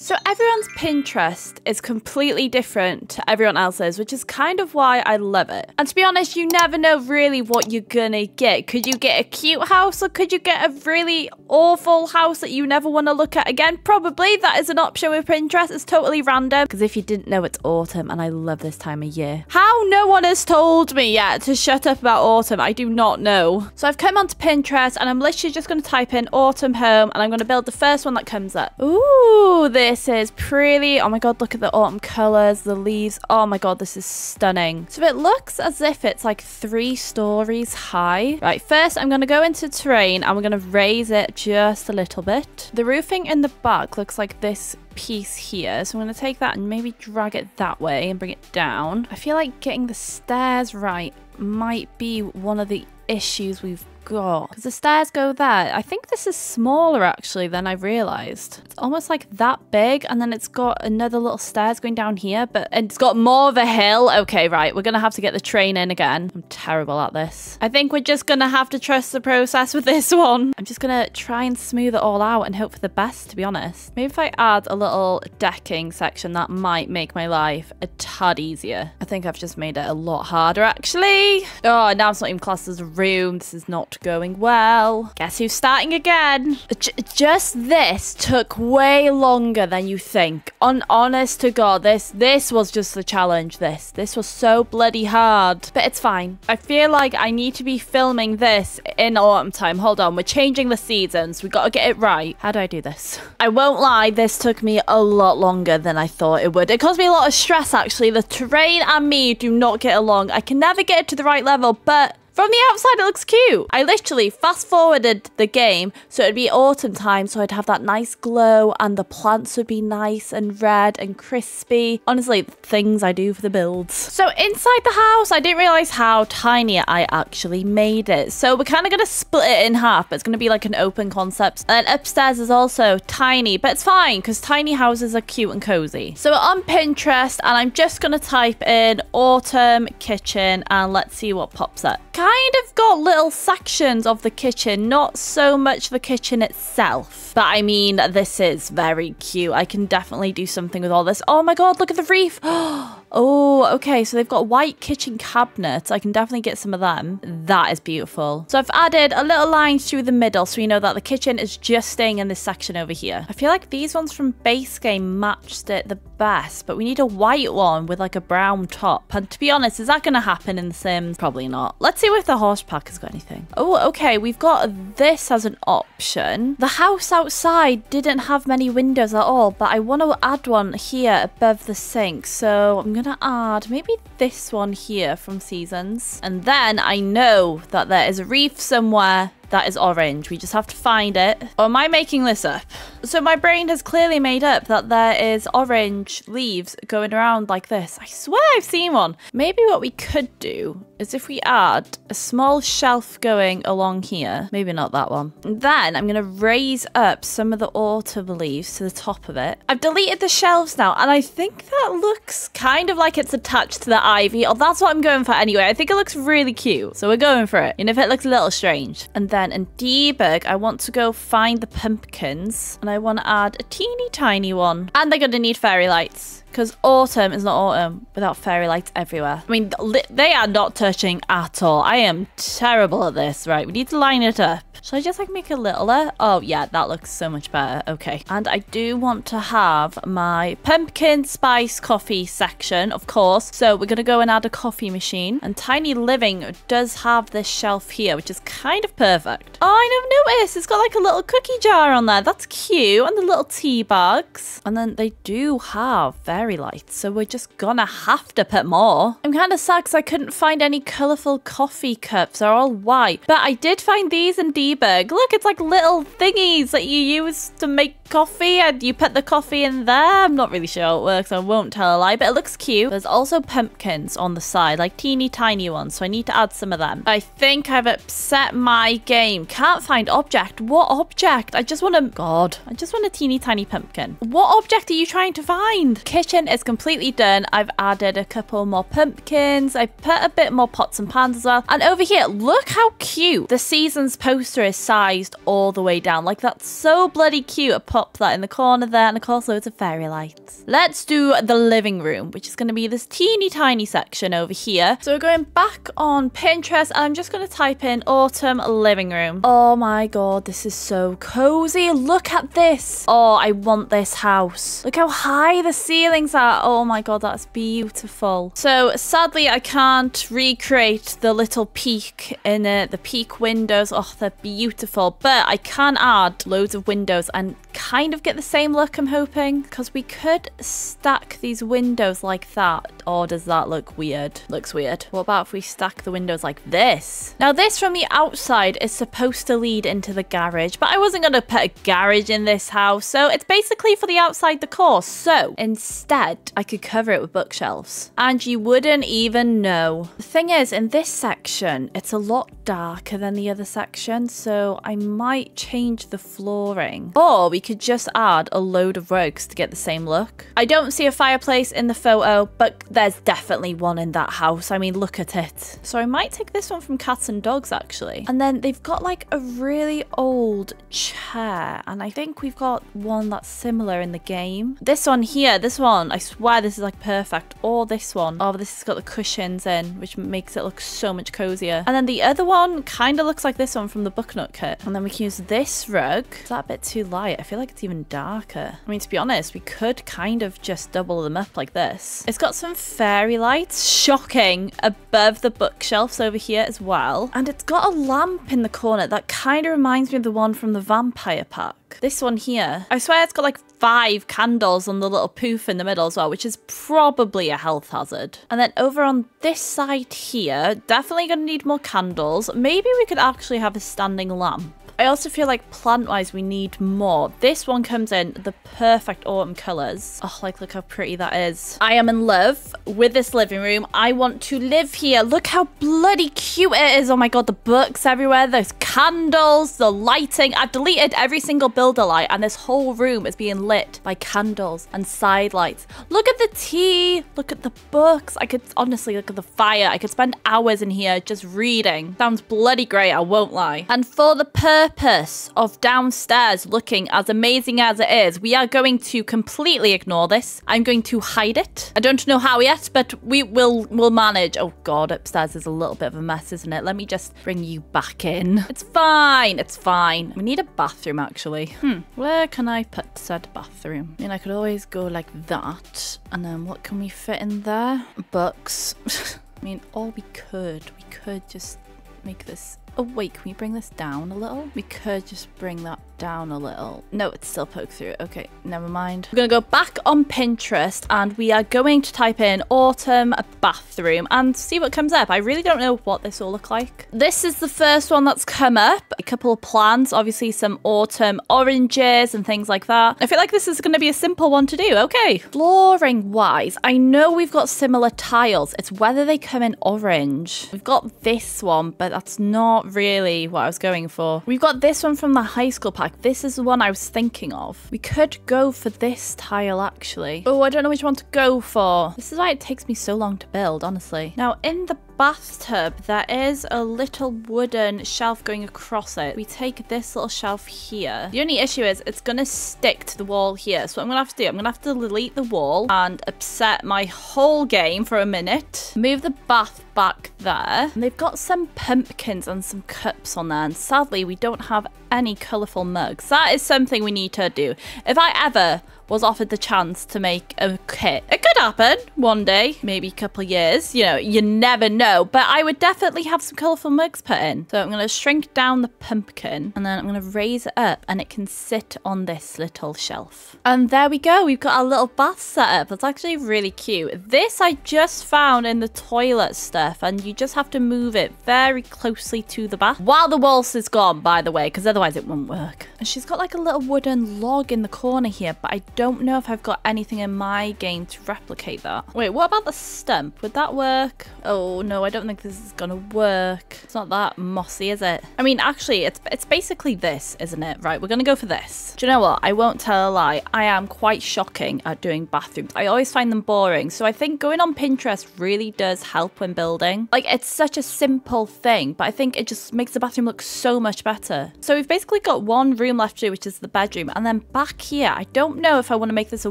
So everyone's Pinterest is completely different to everyone else's, which is kind of why I love it. And to be honest, you never know really what you're gonna get. Could you get a cute house or could you get a really awful house that you never want to look at again? Probably that is an option with Pinterest. It's totally random because if you didn't know, it's autumn and I love this time of year. How no one has told me yet to shut up about autumn, I do not know. So I've come onto Pinterest and I'm literally just to type in autumn home and I'm to build the first one that comes up. Ooh, this this is pretty. Oh my god, look at the autumn colors, the leaves. Oh my god, this is stunning. So it looks as if it's like three stories high. Right, first I'm going to go into terrain and we're going to raise it just a little bit. The roofing in the back looks like this piece here. So I'm going to take that and maybe drag it that way and bring it down. I feel like getting the stairs right might be one of the issues we've got. Because the stairs go there. I think this is smaller actually than I realized. It's almost like that big and then it's got another little stairs going down here, but it's got more of a hill. Okay, right. We're going to have to get the terrain in again. I'm terrible at this. I think we're just going to have to trust the process with this one. I'm just going to try and smooth it all out and hope for the best, to be honest. Maybe if I add a little decking section, that might make my life a tad easier. I think I've just made it a lot harder, actually. Oh, now it's not even classed as a room. This is not going well. Guess who's starting again? J just this took way longer than you think. On honest to God, this this was just the challenge. This this was so bloody hard, but it's fine. I feel like I need to be filming this in autumn time. Hold on, we're changing the seasons. We got to get it right. How do I do this? I won't lie, this took me a lot longer than I thought it would. It caused me a lot of stress actually. The terrain and me do not get along. I can never get it to the right level, but from the outside, it looks cute. I literally fast forwarded the game so it'd be autumn time, so I'd have that nice glow and the plants would be nice and red and crispy. Honestly, things I do for the builds. So inside the house, I didn't realize how tiny I actually made it. So we're kind of going to split it in half. But it's going to be like an open concept. And upstairs is also tiny, but it's fine because tiny houses are cute and cozy. So we're on Pinterest and I'm just going to type in autumn kitchen and let's see what pops up kind of got little sections of the kitchen, not so much the kitchen itself. But I mean, this is very cute. I can definitely do something with all this. Oh my god, look at the reef. Oh, Oh, okay. So they've got white kitchen cabinets. I can definitely get some of them. That is beautiful. So I've added a little line through the middle so we know that the kitchen is just staying in this section over here. I feel like these ones from base game matched it the best, but we need a white one with like a brown top. And to be honest, is that going to happen in The Sims? Probably not. Let's see if the horse pack has got anything. Oh, okay. We've got this as an option. The house outside didn't have many windows at all, but I want to add one here above the sink. So I'm gonna add maybe this one here from Seasons. And then I know that there is a reef somewhere that is orange. We just have to find it. Or am I making this up? So my brain has clearly made up that there is orange leaves going around like this. I swear I've seen one. Maybe what we could do is if we add a small shelf going along here, maybe not that one. Then I'm going to raise up some of the autumn leaves to the top of it. I've deleted the shelves now and I think that looks kind of like it's attached to the ivy. Or that's what I'm going for anyway. I think it looks really cute. So we're going for it. And if it looks a little strange. And then then in debug, I want to go find the pumpkins and I want to add a teeny tiny one. And they're going to need fairy lights because autumn is not autumn without fairy lights everywhere. I mean, they are not touching at all. I am terrible at this. Right, we need to line it up. Should I just like make a littler? Oh yeah, that looks so much better. Okay. And I do want to have my pumpkin spice coffee section, of course. So we're going to go and add a coffee machine. And Tiny Living does have this shelf here, which is kind of perfect. Oh, I never noticed. It's got like a little cookie jar on there. That's cute. And the little tea bags. And then they do have fairy lights. So we're just gonna have to put more. I'm kind of sad because I couldn't find any colourful coffee cups. They're all white. But I did find these in Look, it's like little thingies that you use to make coffee and you put the coffee in there. I'm not really sure how it works. I won't tell a lie, but it looks cute. There's also pumpkins on the side, like teeny tiny ones. So I need to add some of them. I think I've upset my game game. Can't find object. What object? I just want a... God. I just want a teeny tiny pumpkin. What object are you trying to find? Kitchen is completely done. I've added a couple more pumpkins. I put a bit more pots and pans as well. And over here, look how cute. The seasons poster is sized all the way down. Like, that's so bloody cute. I pop that in the corner there. And of course, loads of fairy lights. Let's do the living room, which is going to be this teeny tiny section over here. So we're going back on Pinterest. And I'm just going to type in autumn living room. Oh my god, this is so cozy. Look at this. Oh, I want this house. Look how high the ceilings are. Oh my god, that's beautiful. So sadly, I can't recreate the little peak in it, the peak windows. Oh, they're beautiful. But I can add loads of windows and kind of get the same look, I'm hoping. Because we could stack these windows like that. Or does that look weird? Looks weird. What about if we stack the windows like this? Now, this from the outside is supposed to lead into the garage, but I wasn't going to put a garage in this house. So it's basically for the outside decor. So instead, I could cover it with bookshelves. And you wouldn't even know. The thing is, in this section, it's a lot darker than the other section. So I might change the flooring. Or we could just add a load of rugs to get the same look. I don't see a fireplace in the photo, but there's definitely one in that house. I mean, look at it. So I might take this one from Cats and Dogs, actually. And then they've got like a really old chair. And I think we've got one that's similar in the game. This one here, this one, I swear this is like perfect. Or this one. Oh, this has got the cushions in, which makes it look so much cozier. And then the other one kind of looks like this one from the Book Nook kit. And then we can use this rug. Is that a bit too light? I feel like it's even darker. I mean, to be honest, we could kind of just double them up like this. It's got some fairy lights, shocking, above the bookshelves over here as well. And it's got a lamp in the corner that kind of reminds me of the one from the vampire pack. This one here, I swear it's got like five candles on the little poof in the middle as well, which is probably a health hazard. And then over on this side here, definitely to need more candles. Maybe we could actually have a standing lamp. I also feel like plant-wise we need more. This one comes in the perfect autumn colours. Oh, like look how pretty that is. I am in love with this living room. I want to live here. Look how bloody cute it is. Oh my god, the books everywhere. Those candles, the lighting. I've deleted every single builder light and this whole room is being lit by candles and side lights. Look at the tea. Look at the books. I could honestly look at the fire. I could spend hours in here just reading. Sounds bloody great, I won't lie. And for the perfect purpose of downstairs looking as amazing as it is, we are going to completely ignore this. I'm going to hide it. I don't know how yet, but we will will manage. Oh god, upstairs is a little bit of a mess, isn't it? Let me just bring you back in. It's fine. It's fine. We need a bathroom, actually. Hmm. Where can I put said bathroom? I mean, I could always go like that. And then what can we fit in there? Books. I mean, or we could. We could just make this Oh wait, can we bring this down a little? We could just bring that down a little. No, it's still poked through. Okay, never mind. We're gonna go back on Pinterest and we are going to type in autumn bathroom and see what comes up. I really don't know what this will look like. This is the first one that's come up. A couple of plants, obviously some autumn oranges and things like that. I feel like this is gonna be a simple one to do. Okay. Flooring wise, I know we've got similar tiles. It's whether they come in orange. We've got this one, but that's not really what I was going for. We've got this one from the high school pack this is the one I was thinking of. We could go for this tile actually. Oh, I don't know which one to go for. This is why it takes me so long to build, honestly. Now in the bathtub, there is a little wooden shelf going across it. We take this little shelf here. The only issue is it's going to stick to the wall here. So what I'm going to have to do, I'm going to have to delete the wall and upset my whole game for a minute. Move the bath back there. And they've got some pumpkins and some cups on there. And sadly, we don't have any colourful mugs. That is something we need to do. If I ever was offered the chance to make a kit. It could happen one day, maybe a couple of years. You know, you never know. But I would definitely have some colourful mugs put in. So I'm going to shrink down the pumpkin and then I'm going to raise it up and it can sit on this little shelf. And there we go. We've got our little bath set up. That's actually really cute. This I just found in the toilet stuff and you just have to move it very closely to the bath while the waltz is gone, by the way, because otherwise it won't work. And she's got like a little wooden log in the corner here, but I don't know if I've got anything in my game to replicate that. Wait, what about the stump? Would that work? Oh no, I don't think this is gonna work. It's not that mossy, is it? I mean, actually, it's it's basically this, isn't it? Right, we're gonna go for this. Do you know what? I won't tell a lie. I am quite shocking at doing bathrooms. I always find them boring. So I think going on Pinterest really does help when building. Like, it's such a simple thing, but I think it just makes the bathroom look so much better. So we've basically got one room left to do, which is the bedroom. And then back here, I don't know if I want to make this a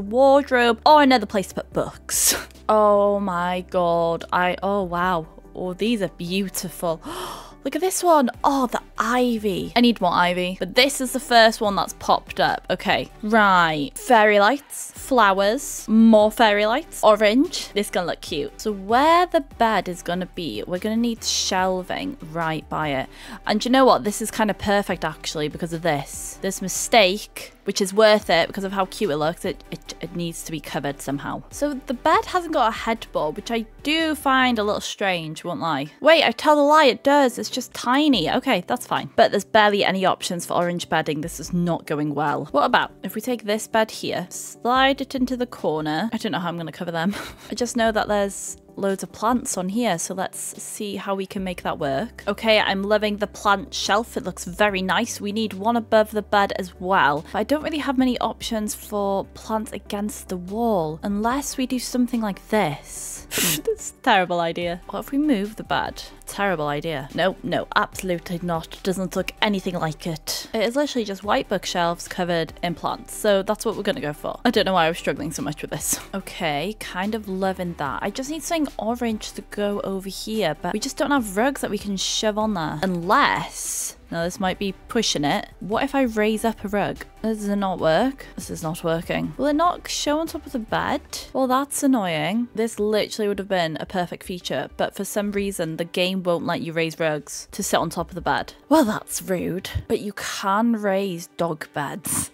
wardrobe or another place to put books. oh my god. I, oh wow. Oh, these are beautiful. Look at this one. Oh, the ivy. I need more ivy. But this is the first one that's popped up. Okay. Right. Fairy lights. Flowers. More fairy lights. Orange. This is going to look cute. So where the bed is going to be, we're going to need shelving right by it. And you know what? This is kind of perfect actually because of this. This mistake which is worth it because of how cute it looks. It, it, it, needs to be covered somehow. So the bed hasn't got a headboard, which I do find a little strange, won't lie. Wait, I tell the lie, it does. It's just tiny. Okay, that's fine. But there's barely any options for orange bedding. This is not going well. What about if we take this bed here, slide it into the corner. I don't know how I'm going to cover them. I just know that there's loads of plants on here, so let's see how we can make that work. Okay, I'm loving the plant shelf. It looks very nice. We need one above the bed as well. But I don't really have many options for plants against the wall, unless we do something like this. That's a terrible idea. What if we move the bed? Terrible idea. No, no, absolutely not. Doesn't look anything like it. It is literally just white bookshelves covered in plants. So that's what we're gonna go for. I don't know why I was struggling so much with this. Okay, kind of loving that. I just need something orange to go over here, but we just don't have rugs that we can shove on there. Unless now this might be pushing it. What if I raise up a rug? Does it not work? This is not working. Will it not show on top of the bed? Well, that's annoying. This literally would have been a perfect feature, but for some reason the game won't let you raise rugs to sit on top of the bed. Well, that's rude. But you can raise dog beds.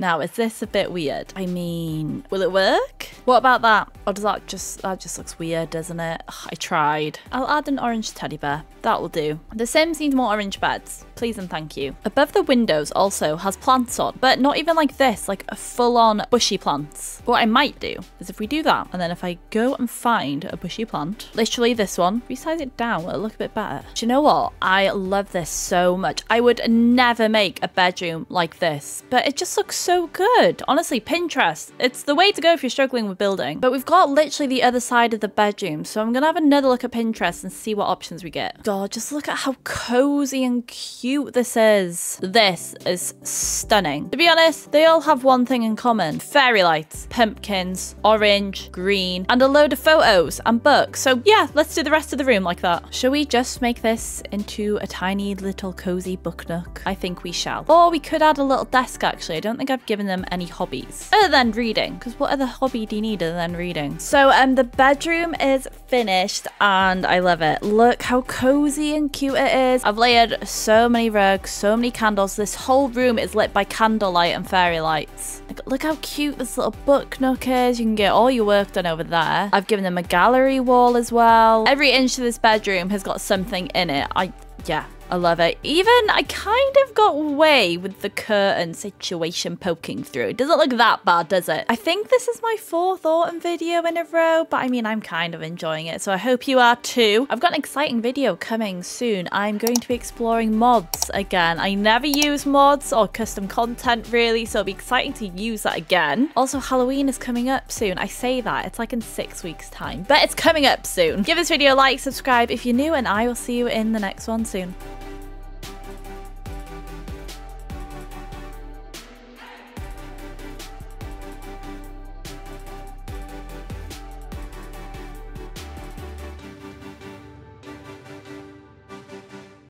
Now, is this a bit weird? I mean, will it work? What about that? Or does that just, that just looks weird, doesn't it? Ugh, I tried. I'll add an orange teddy bear. That will do. The Sims need more orange beds. Please and thank you. Above the windows also has plants on, but not even like this, like a full-on bushy plants. What I might do is if we do that, and then if I go and find a bushy plant, literally this one, if we size it down, it'll look a bit better. Do you know what? I love this so much. I would never make a bedroom like this, but it just looks so good. Honestly, Pinterest, it's the way to go if you're struggling with building. But we've got literally the other side of the bedroom, so I'm gonna have another look at Pinterest and see what options we get god, just look at how cozy and cute this is. This is stunning. To be honest, they all have one thing in common. Fairy lights, pumpkins, orange, green, and a load of photos and books. So yeah, let's do the rest of the room like that. Shall we just make this into a tiny little cozy book nook? I think we shall. Or we could add a little desk actually. I don't think I've given them any hobbies other than reading because what other hobby do you need other than reading? So um, the bedroom is finished and I love it. Look how cozy and cute it is. I've layered so many rugs, so many candles. This whole room is lit by candlelight and fairy lights. Like, look how cute this little book nook is. You can get all your work done over there. I've given them a gallery wall as well. Every inch of this bedroom has got something in it. I, yeah, I love it. Even I kind of got away with the curtain situation poking through. It doesn't look that bad, does it? I think this is my fourth autumn video in a row, but I mean, I'm kind of enjoying it, so I hope you are too. I've got an exciting video coming soon. I'm going to be exploring mods again. I never use mods or custom content really, so it'll be exciting to use that again. Also, Halloween is coming up soon. I say that, it's like in six weeks time, but it's coming up soon. Give this video a like, subscribe if you're new, and I will see you in the next one soon.